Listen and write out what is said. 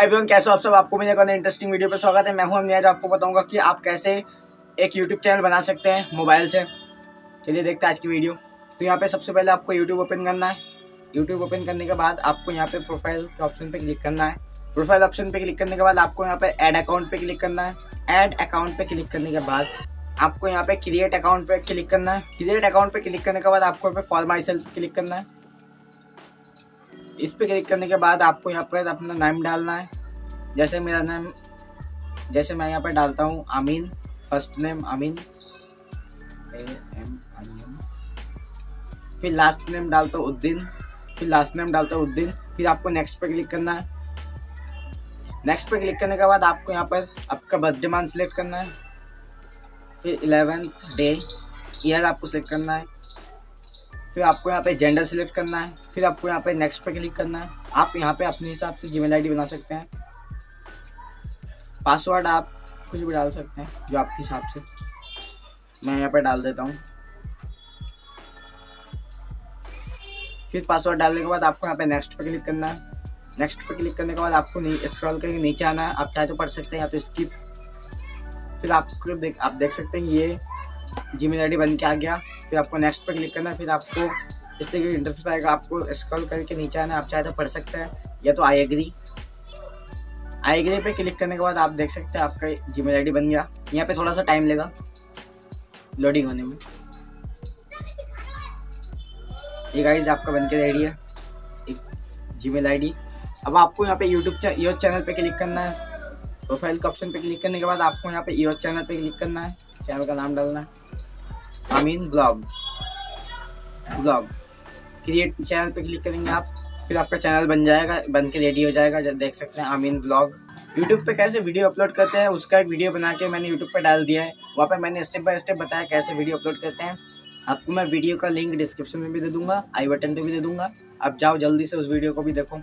Hi everyone कैसे हो आप सब? आपको मेरे को इंटरेस्टिंग वीडियो पर स्वागत है। मैं हूँ आज आपको बताऊँगा कि आप कैसे एक यूट्यूब चैनल बना सकते हैं मोबाइल से। चलिए देखते हैं आज की वीडियो तो यहाँ पे सबसे पहले आपको यूट्यूब ओपन करना है। यूट्यूब ओपन करने के बाद आपको यहाँ पे प्रोफ़ाइल के ऑप्शन पे क्लिक करना है। प्रोफ़ाइल ऑप्शन पे क्लिक करने के बाद आपको यहाँ पे एड अकाउंट पे क्लिक करना है। एड अकाउंट पे क्लिक करने के बाद आपको यहाँ पे क्रिएट अकाउंट पे क्लिक करना है। क्रिएट अकाउंट पे क्लिक करने के बाद आपको यहाँ पे फॉर माई सेल्फ क्लिक करना है। इस पे क्लिक करने के बाद आपको यहाँ पर अपना नाम डालना है। जैसे मेरा नाम, जैसे मैं यहाँ पर डालता हूँ Amin first name Amin M I N फिर लास्ट नेम डालता हूँ उद्दीन। फिर लास्ट नेम डालता हूँ उद्दीन। फिर आपको नेक्स्ट पे क्लिक करना है। नेक्स्ट पे क्लिक करने के बाद आपको यहाँ पर आपका बर्थडे मान सिलेक्ट करना है। फिर इलेवेंथ डे ईयर आपको सिलेक्ट करना है। फिर आपको यहाँ पे जेंडर सिलेक्ट करना है, फिर आपको यहाँ पे नेक्स्ट पे क्लिक करना है। आप यहाँ पे अपने हिसाब से जीमेल आईडी बना सकते हैं। पासवर्ड आप कुछ भी डाल सकते हैं, जो आपके हिसाब से। मैं यहाँ पे डाल देता हूँ। फिर पासवर्ड डालने के बाद आपको यहाँ पे नेक्स्ट पे क्लिक करना है। नेक्स्ट पे क्लिक करने के बाद आपको स्क्रॉल करके नीचे आना है। आप चाहे तो पढ़ सकते हैं, या तो स्किप फिर आपको देख आप देख सकते हैं, ये जी मेल बन के आ गया। फिर आपको नेक्स्ट पर क्लिक करना है, फिर आपको इस तरीके का इंटरफेस आएगा। आपको स्क्रॉल करके नीचे आना आप चाहे तो पढ़ सकते हैं। या तो आई एग्री आई एग्री पे क्लिक करने के बाद आप देख सकते हैं आपका जी मेल आई बन गया। यहाँ पे थोड़ा सा टाइम लेगा लोडिंग होने में। ये गाइज़ आपका बन के रेडी है। एक जी मेल अब आपको यहाँ पे यूट्यूब ईओ चैनल पे क्लिक करना है। प्रोफ़ाइल के ऑप्शन पे क्लिक करने के बाद आपको यहाँ पे ईओ चैनल पे क्लिक करना है। चैनल का नाम डालना है। Amin blogs blog create channel पे क्लिक करेंगे आप, फिर आपका चैनल बन जाएगा बन के रेडी हो जाएगा, जब देख सकते हैं आमीन ब्लॉग यूट्यूब पे कैसे वीडियो अपलोड करते हैं, उसका एक वीडियो बना के मैंने यूट्यूब पे डाल दिया है। वहाँ पे मैंने स्टेप बाय स्टेप बताया कैसे वीडियो अपलोड करते हैं। आपको मैं वीडियो का लिंक डिस्क्रिप्शन में भी दे दूँगा आई बटन पे भी दे दूँगा। आप जाओ जल्दी से उस वीडियो को भी देखो।